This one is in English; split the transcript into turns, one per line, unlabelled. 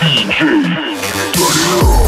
DJ. Turn it up.